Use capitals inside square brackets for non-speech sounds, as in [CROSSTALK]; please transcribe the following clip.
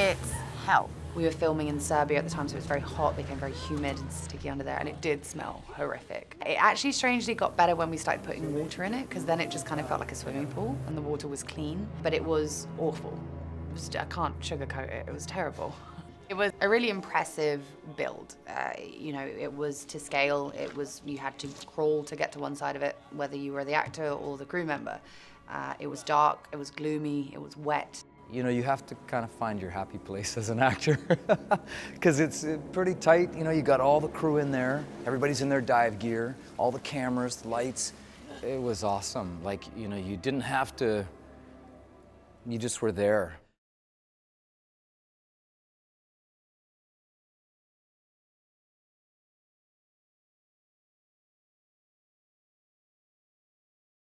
It's hell. We were filming in Serbia at the time, so it was very hot, became very humid and sticky under there, and it did smell horrific. It actually strangely got better when we started putting water in it, because then it just kind of felt like a swimming pool, and the water was clean, but it was awful. It was- I can't sugarcoat it, it was terrible. It was a really impressive build. Uh, you know, it was to scale. It was you had to crawl to get to one side of it, whether you were the actor or the crew member. Uh, it was dark. It was gloomy. It was wet. You know, you have to kind of find your happy place [LAUGHS] as an actor [LAUGHS] because it's uh, pretty tight. You know, you got all the crew in there, everybody's in their dive gear, all the cameras, the lights. It was awesome. Like, you know, you didn't have to, you just were there.